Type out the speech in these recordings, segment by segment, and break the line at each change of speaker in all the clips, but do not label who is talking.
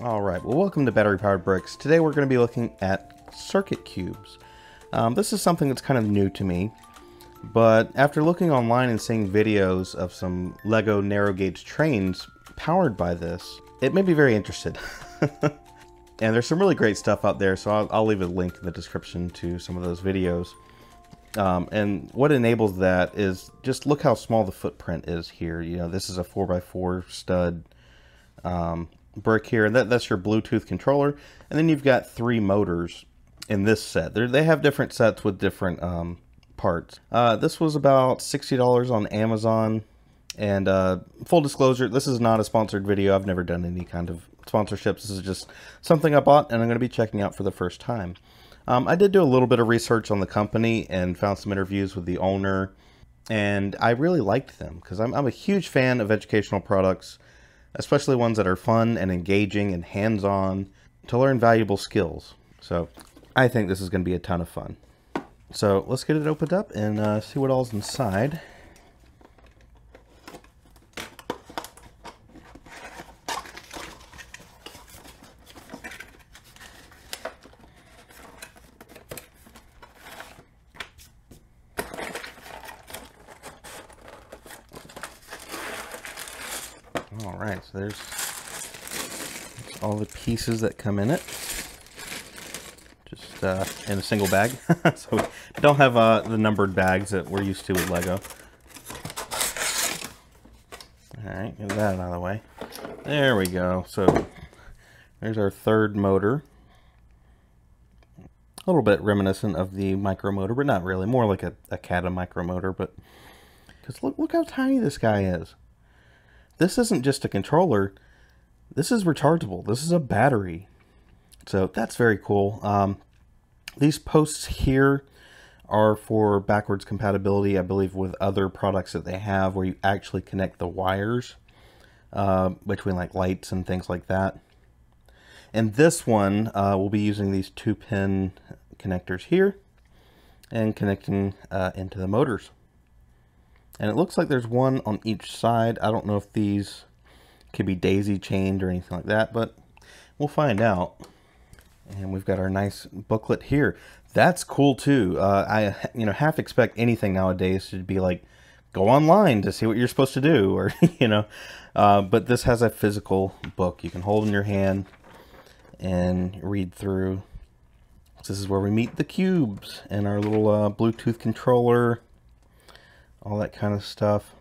Alright, well welcome to Battery Powered Bricks. Today we're going to be looking at circuit cubes. Um, this is something that's kind of new to me, but after looking online and seeing videos of some LEGO narrow gauge trains powered by this, it made me very interested. and there's some really great stuff out there, so I'll, I'll, leave a link in the description to some of those videos. Um, and what enables that is just look how small the footprint is here. You know, this is a 4x4 stud um, brick here, and that, that's your Bluetooth controller. And then you've got three motors in this set. They're, they have different sets with different um, parts. Uh, this was about $60 on Amazon. And uh, full disclosure, this is not a sponsored video. I've never done any kind of sponsorships. This is just something I bought and I'm going to be checking out for the first time. Um, I did do a little bit of research on the company and found some interviews with the owner. And I really liked them because I'm, I'm a huge fan of educational products especially ones that are fun and engaging and hands-on to learn valuable skills. So I think this is going to be a ton of fun. So let's get it opened up and uh, see what all's inside. All right, so there's all the pieces that come in it. Just uh, in a single bag. so we don't have uh, the numbered bags that we're used to with Lego. All right, get that out of the way. There we go. So there's our third motor. A little bit reminiscent of the micro motor, but not really. More like a, a CaDA micro motor, but because look, look how tiny this guy is this isn't just a controller. This is rechargeable. This is a battery. So that's very cool. Um, these posts here are for backwards compatibility, I believe, with other products that they have where you actually connect the wires uh, between like lights and things like that. And this one, uh, we'll be using these two pin connectors here and connecting uh, into the motors. And it looks like there's one on each side. I don't know if these could be daisy chained or anything like that, but we'll find out. And we've got our nice booklet here. That's cool too. Uh, I you know half expect anything nowadays to be like go online to see what you're supposed to do, or you know. Uh, but this has a physical book you can hold in your hand and read through. This is where we meet the cubes and our little uh, Bluetooth controller all that kind of stuff.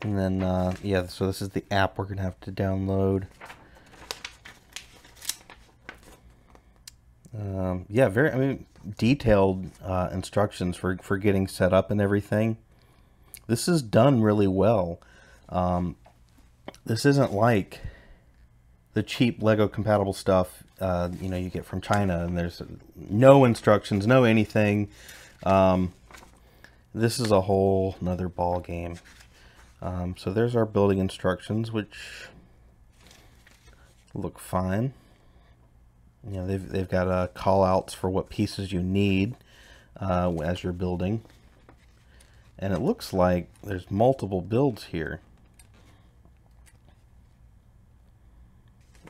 And then, uh, yeah, so this is the app we're going to have to download. Um, yeah, very, I mean, detailed uh, instructions for, for getting set up and everything. This is done really well. Um, this isn't like the cheap Lego compatible stuff, uh, you know, you get from China and there's no instructions, no anything. Um, this is a whole another ball game. Um, so there's our building instructions, which look fine. You know, they've, they've got uh, call outs for what pieces you need uh, as you're building. And it looks like there's multiple builds here.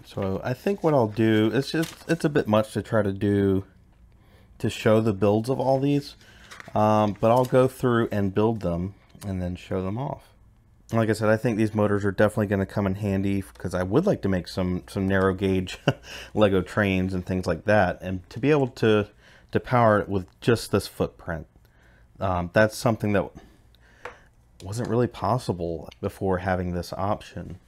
So I think what I'll do, it's just, it's a bit much to try to do, to show the builds of all these. Um, but I'll go through and build them and then show them off. Like I said, I think these motors are definitely going to come in handy because I would like to make some some narrow gauge Lego trains and things like that. And to be able to, to power it with just this footprint, um, that's something that wasn't really possible before having this option.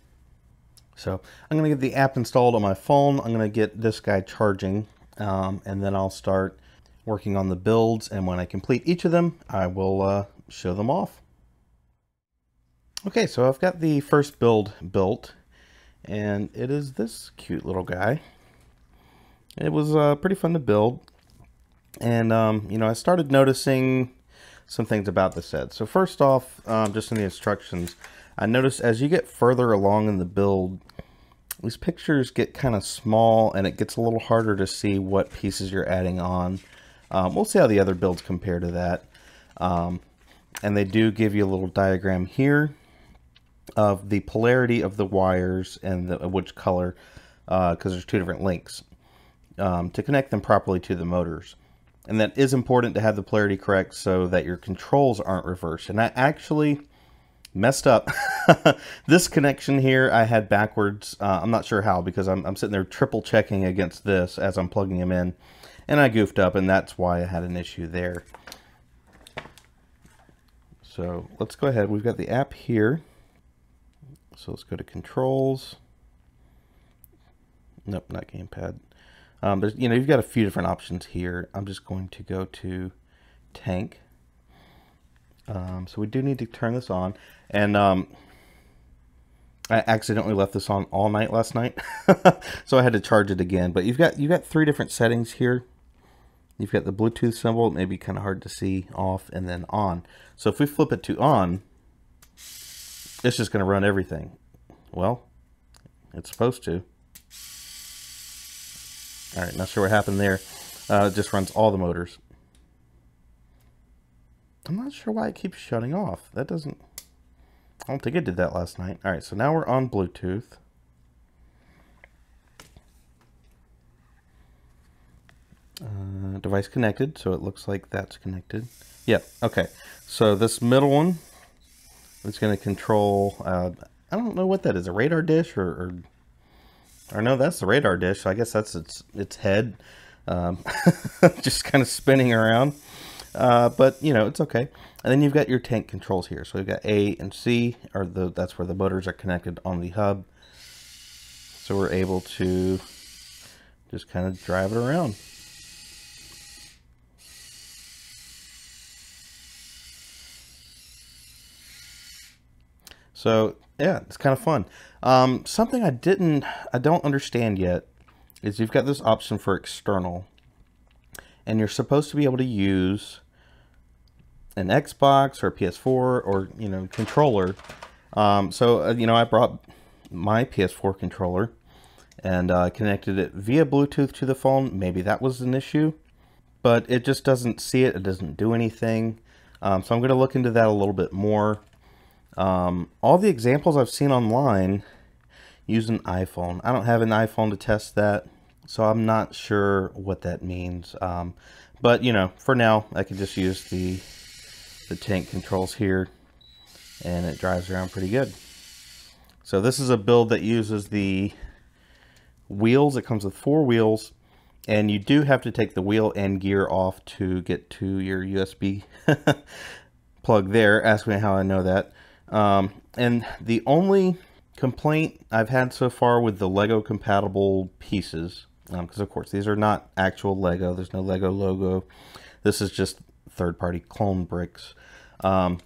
So I'm going to get the app installed on my phone. I'm going to get this guy charging um, and then I'll start working on the builds and when I complete each of them I will uh, show them off. Okay so I've got the first build built and it is this cute little guy. It was uh, pretty fun to build and um, you know I started noticing some things about the set. So first off um, just in the instructions I noticed as you get further along in the build these pictures get kind of small and it gets a little harder to see what pieces you're adding on. Um, we'll see how the other builds compare to that. Um, and they do give you a little diagram here of the polarity of the wires and the, which color because uh, there's two different links um, to connect them properly to the motors. And that is important to have the polarity correct so that your controls aren't reversed. And I actually messed up. this connection here I had backwards. Uh, I'm not sure how because I'm, I'm sitting there triple checking against this as I'm plugging them in. And I goofed up and that's why I had an issue there. So let's go ahead. We've got the app here. So let's go to controls. Nope, not gamepad. Um, you know, you've got a few different options here. I'm just going to go to tank. Um, so we do need to turn this on. And um, I accidentally left this on all night last night. so I had to charge it again. But you've got you've got three different settings here. You've got the Bluetooth symbol, it may be kind of hard to see, off, and then on. So if we flip it to on, it's just going to run everything. Well, it's supposed to. All right, not sure what happened there. Uh, it just runs all the motors. I'm not sure why it keeps shutting off. That doesn't... I don't think it did that last night. All right, so now we're on Bluetooth. Uh, device connected, so it looks like that's connected. Yep, okay. So this middle one is going to control, uh, I don't know what that is, a radar dish or, or or no, that's the radar dish. So I guess that's its its head, um, just kind of spinning around. Uh, but you know, it's okay. And then you've got your tank controls here. So we've got A and C, or the that's where the motors are connected on the hub. So we're able to just kind of drive it around. So yeah, it's kind of fun. Um, something I didn't, I don't understand yet is you've got this option for external and you're supposed to be able to use an Xbox or a PS4 or, you know, controller. Um, so, uh, you know, I brought my PS4 controller and uh, connected it via Bluetooth to the phone. Maybe that was an issue, but it just doesn't see it. It doesn't do anything. Um, so I'm going to look into that a little bit more. Um, all the examples I've seen online use an iPhone. I don't have an iPhone to test that, so I'm not sure what that means. Um, but, you know, for now, I can just use the, the tank controls here, and it drives around pretty good. So this is a build that uses the wheels. It comes with four wheels, and you do have to take the wheel and gear off to get to your USB plug there. Ask me how I know that. Um, and the only complaint I've had so far with the Lego compatible pieces, because um, of course these are not actual Lego, there's no Lego logo, this is just third party clone bricks, um,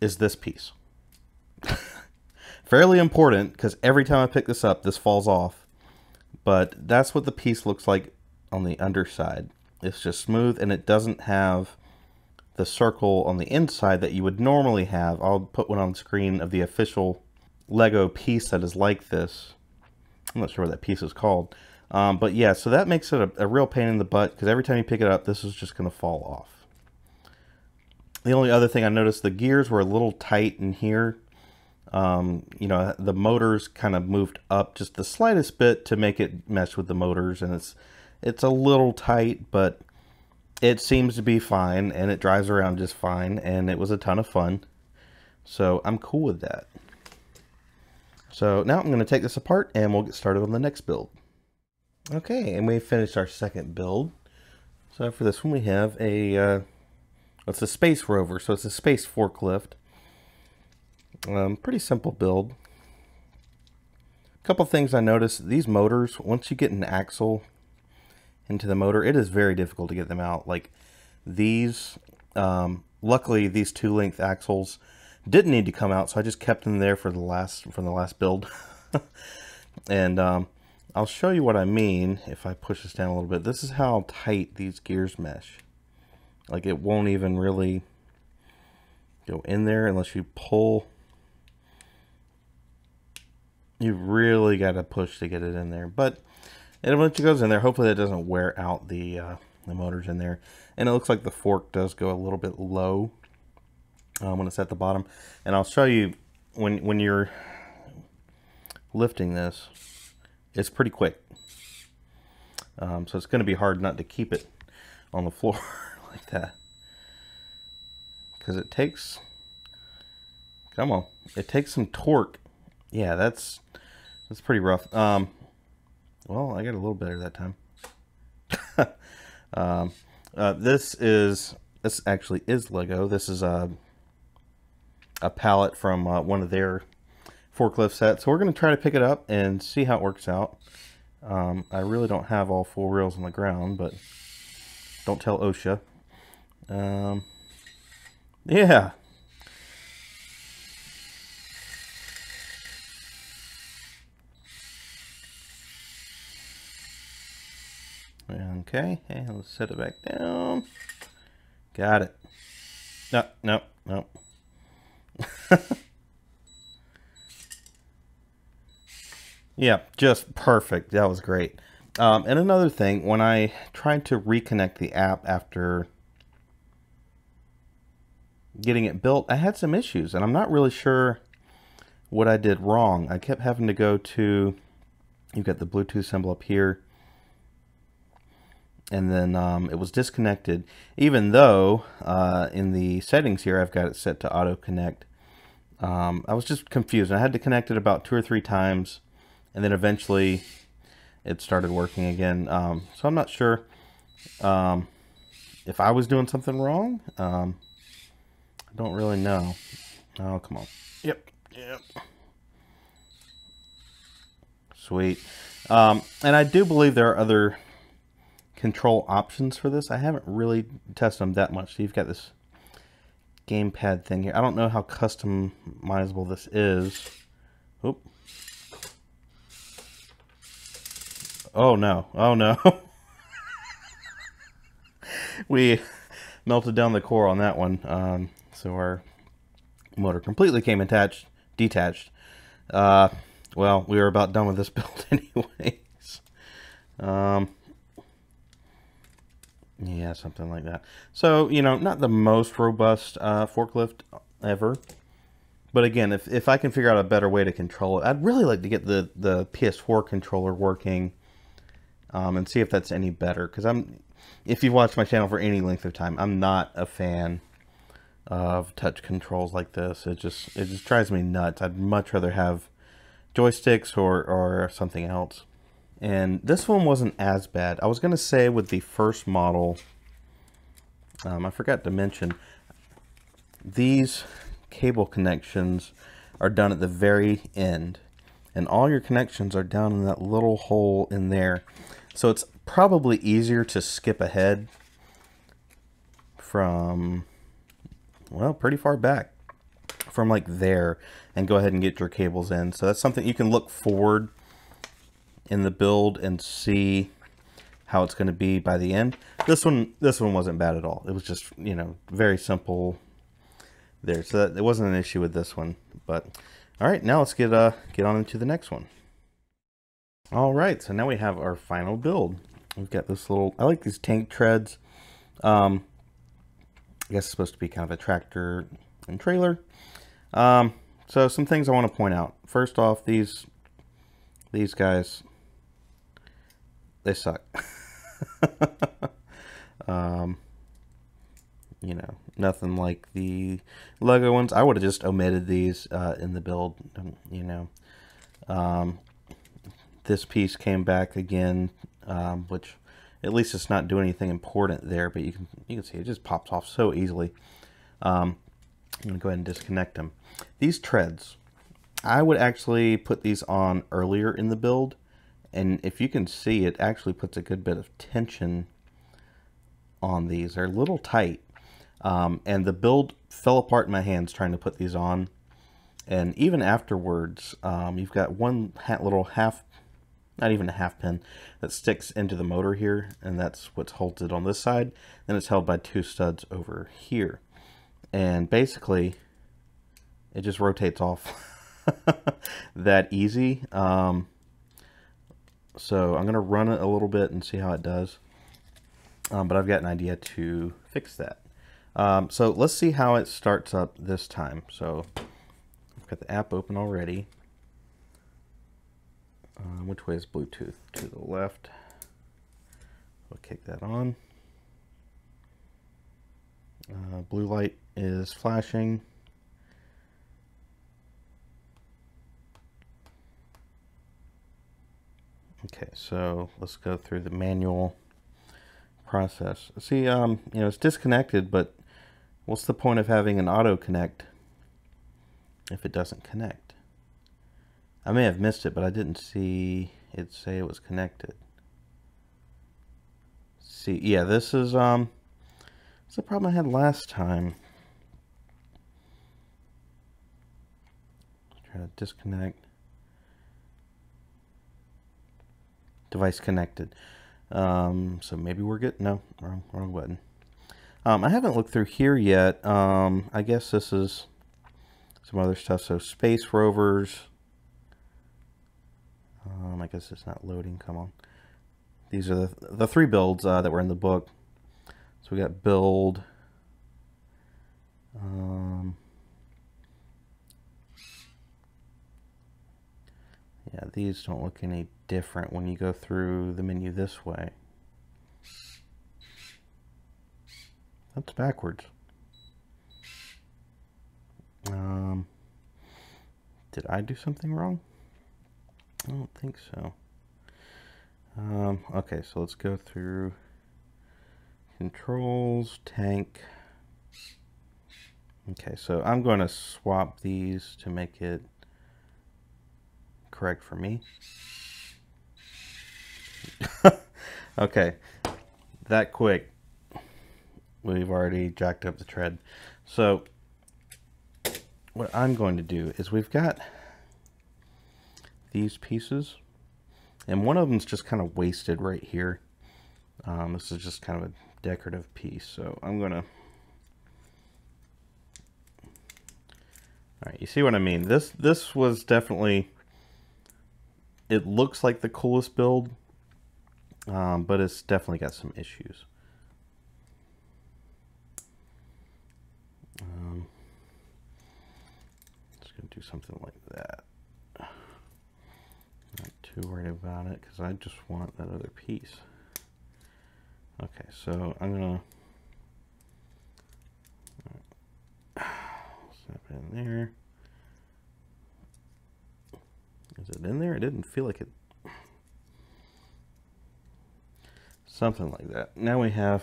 is this piece. Fairly important because every time I pick this up, this falls off. But that's what the piece looks like on the underside. It's just smooth and it doesn't have the circle on the inside that you would normally have. I'll put one on screen of the official Lego piece that is like this. I'm not sure what that piece is called. Um, but yeah, so that makes it a, a real pain in the butt because every time you pick it up, this is just going to fall off. The only other thing I noticed, the gears were a little tight in here. Um, you know, the motors kind of moved up just the slightest bit to make it mesh with the motors. And it's, it's a little tight, but it seems to be fine and it drives around just fine and it was a ton of fun. So I'm cool with that. So now I'm going to take this apart and we'll get started on the next build. Okay, and we finished our second build. So for this one we have a, uh, it's a space rover, so it's a space forklift. Um, pretty simple build. A couple things I noticed, these motors, once you get an axle into the motor. It is very difficult to get them out. Like these, um, luckily these two length axles didn't need to come out, so I just kept them there for the last from the last build. and um, I'll show you what I mean if I push this down a little bit. This is how tight these gears mesh. Like it won't even really go in there unless you pull. You really got to push to get it in there. But and once it goes in there, hopefully that doesn't wear out the, uh, the motors in there. And it looks like the fork does go a little bit low um, when it's at the bottom. And I'll show you when, when you're lifting this, it's pretty quick. Um, so it's going to be hard not to keep it on the floor like that. Because it takes, come on, it takes some torque. Yeah, that's, that's pretty rough. Um, well, I got a little better that time. um, uh, this is, this actually is Lego. This is a, a pallet from uh, one of their forklift sets. So we're going to try to pick it up and see how it works out. Um, I really don't have all four rails on the ground, but don't tell OSHA. Um, yeah. Okay, and let's set it back down. Got it. No, no, no. Yeah, just perfect. That was great. Um, and another thing, when I tried to reconnect the app after getting it built, I had some issues, and I'm not really sure what I did wrong. I kept having to go to, you've got the Bluetooth symbol up here, and then um, it was disconnected, even though uh, in the settings here I've got it set to auto connect. Um, I was just confused. I had to connect it about two or three times and then eventually it started working again. Um, so I'm not sure um, if I was doing something wrong. Um, I don't really know. Oh, come on. Yep, yep. Sweet. Um, and I do believe there are other control options for this. I haven't really tested them that much. So you've got this gamepad thing here. I don't know how customizable this is. Oop. Oh no. Oh no. we melted down the core on that one. Um, so our motor completely came attached, detached. Uh, well, we were about done with this build anyways. Um, yeah, something like that. So, you know, not the most robust uh, forklift ever. But again, if, if I can figure out a better way to control it, I'd really like to get the, the PS4 controller working um, and see if that's any better. Because I'm, if you've watched my channel for any length of time, I'm not a fan of touch controls like this. It just it just drives me nuts. I'd much rather have joysticks or or something else. And this one wasn't as bad. I was gonna say with the first model, um, I forgot to mention these cable connections are done at the very end and all your connections are down in that little hole in there so it's probably easier to skip ahead from, well, pretty far back from like there and go ahead and get your cables in. So that's something you can look forward in the build and see how it's going to be by the end. This one, this one wasn't bad at all. It was just, you know, very simple there. So that, it wasn't an issue with this one, but all right, now let's get, uh, get on into the next one. All right, so now we have our final build. We've got this little, I like these tank treads. Um, I guess it's supposed to be kind of a tractor and trailer. Um, so some things I want to point out. First off, these, these guys, they suck. um, you know, nothing like the Lego ones. I would have just omitted these uh, in the build, you know. Um, this piece came back again, um, which at least it's not doing anything important there, but you can you can see it just pops off so easily. Um, I'm going to go ahead and disconnect them. These treads, I would actually put these on earlier in the build, and if you can see, it actually puts a good bit of tension on these. They're a little tight, um, and the build fell apart in my hands trying to put these on. And even afterwards, um, you've got one little half not even a half pin, that sticks into the motor here, and that's what's it on this side. Then it's held by two studs over here. And basically, it just rotates off that easy. Um, so I'm going to run it a little bit and see how it does. Um, but I've got an idea to fix that. Um, so let's see how it starts up this time. So I've got the app open already. Uh, which way is Bluetooth? To the left. We'll kick that on. Uh, blue light is flashing. Okay, so let's go through the manual process. See, um, you know, it's disconnected, but what's the point of having an auto connect if it doesn't connect? I may have missed it, but I didn't see it say it was connected. See, yeah, this is, um, it's the problem I had last time. Try to disconnect. Device connected. Um, so maybe we're good. No, wrong, wrong button. Um, I haven't looked through here yet. Um, I guess this is some other stuff. So space rovers. Um, I guess it's not loading. Come on. These are the, the three builds uh, that were in the book. So we got build. Um, yeah, these don't look any different when you go through the menu this way. That's backwards. Um, did I do something wrong? I don't think so. Um, okay, so let's go through controls, tank. Okay, so I'm going to swap these to make it correct for me. okay, that quick. We've already jacked up the tread. So what I'm going to do is we've got these pieces and one of them's just kind of wasted right here. Um, this is just kind of a decorative piece. So I'm going to All right, you see what I mean? This this was definitely it looks like the coolest build, um, but it's definitely got some issues. Um, just gonna do something like that. Not too worried about it because I just want that other piece. Okay, so I'm gonna snap it in there. Is it in there? It didn't feel like it. Something like that. Now we have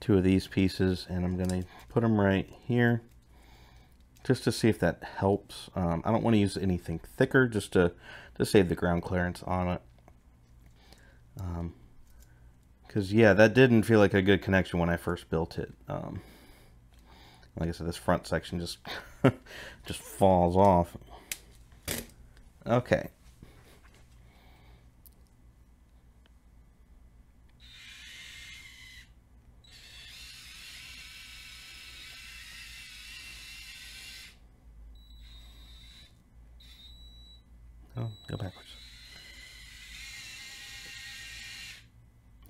two of these pieces and I'm going to put them right here just to see if that helps. Um, I don't want to use anything thicker just to, to save the ground clearance on it. Because, um, yeah, that didn't feel like a good connection when I first built it. Um, like I said, this front section just just falls off. Okay. Oh, go backwards.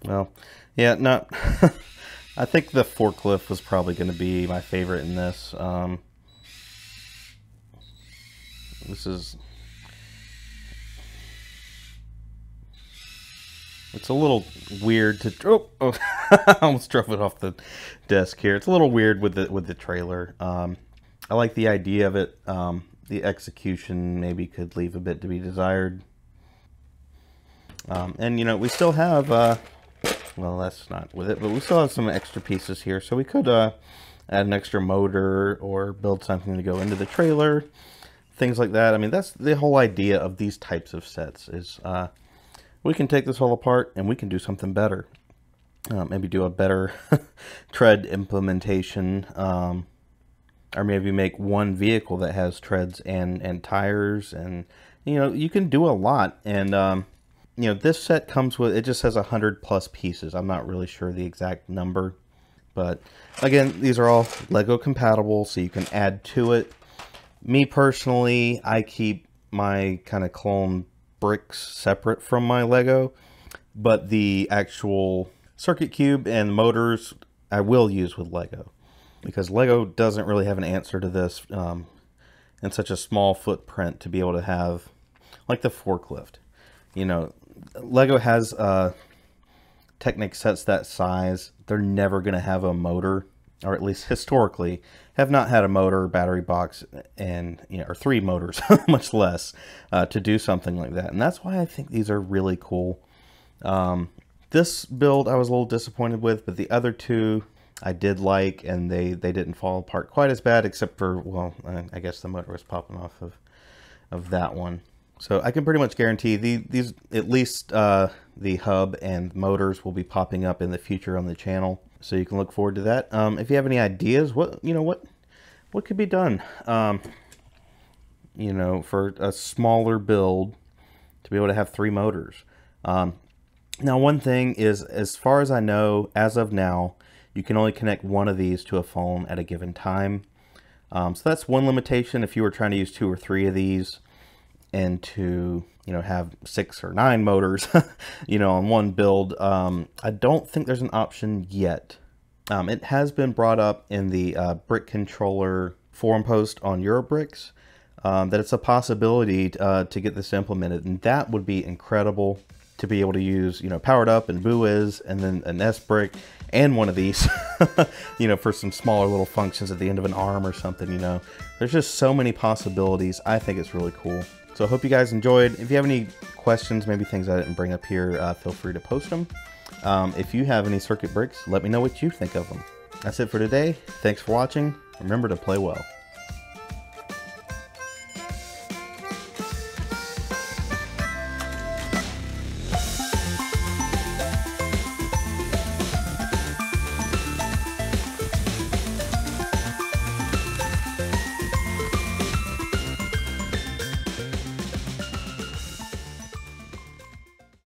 Well, yeah, no. I think the forklift was probably going to be my favorite in this. Um, this is It's a little weird to oh, oh I almost drove it off the desk here. It's a little weird with the with the trailer. Um, I like the idea of it. Um, the execution maybe could leave a bit to be desired. Um, and you know we still have uh, well that's not with it, but we still have some extra pieces here, so we could uh, add an extra motor or build something to go into the trailer, things like that. I mean that's the whole idea of these types of sets is. Uh, we can take this all apart and we can do something better. Uh, maybe do a better tread implementation, um, or maybe make one vehicle that has treads and, and tires, and you know you can do a lot. And um, you know this set comes with it just has a hundred plus pieces. I'm not really sure the exact number, but again, these are all Lego compatible, so you can add to it. Me personally, I keep my kind of clone bricks separate from my Lego, but the actual circuit cube and motors I will use with Lego because Lego doesn't really have an answer to this um, in such a small footprint to be able to have like the forklift. You know, Lego has uh, Technic sets that size. They're never going to have a motor, or at least historically, have not had a motor, battery box, and you know, or three motors, much less, uh, to do something like that. And that's why I think these are really cool. Um, this build I was a little disappointed with, but the other two I did like, and they they didn't fall apart quite as bad, except for well, I guess the motor was popping off of of that one. So I can pretty much guarantee the, these at least uh, the hub and motors will be popping up in the future on the channel. So you can look forward to that. Um, if you have any ideas, what you know what what could be done, um, you know, for a smaller build to be able to have three motors. Um, now, one thing is, as far as I know, as of now, you can only connect one of these to a phone at a given time. Um, so that's one limitation. If you were trying to use two or three of these and to, you know, have six or nine motors, you know, on one build, um, I don't think there's an option yet. Um, it has been brought up in the uh, Brick Controller forum post on Eurobricks um, that it's a possibility uh, to get this implemented, and that would be incredible to be able to use, you know, powered up and BuWizz and then an SBrick and one of these, you know, for some smaller little functions at the end of an arm or something, you know. There's just so many possibilities. I think it's really cool. So I hope you guys enjoyed. If you have any questions, maybe things I didn't bring up here, uh, feel free to post them. Um, if you have any circuit bricks, let me know what you think of them. That's it for today. Thanks for watching. Remember to play well.